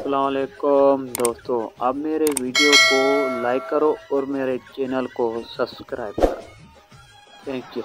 असलकुम दोस्तों। आप मेरे वीडियो को लाइक करो और मेरे चैनल को सब्सक्राइब करो। Thank you